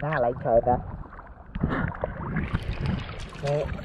Nah, like her, that. Okay.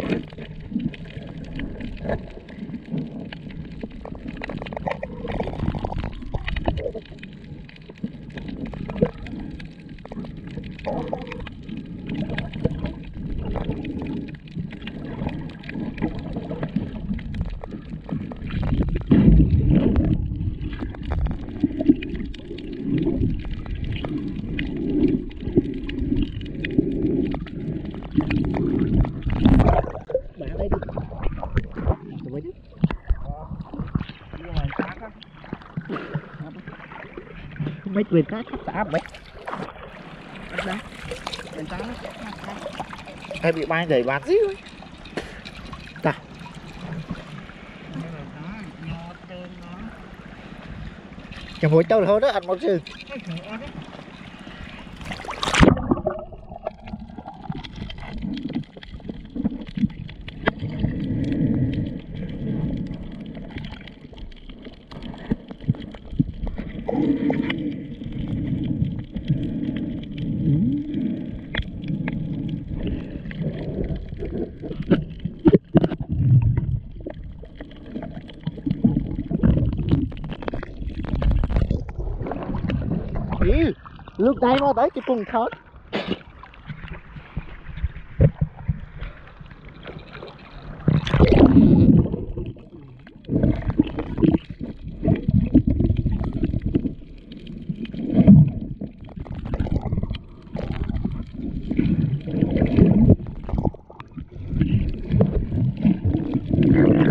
Thank you. Mấy quyền cá khắp xã vậy Hay bị bay đầy bạt dữ ấy Ta. Chẳng hối tao thôi đó, ăn một chứ lúc nãy nó tới cái cùng thớt Yeah.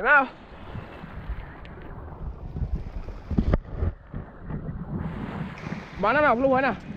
Him out. Bắn nó vào luôn ấy nè.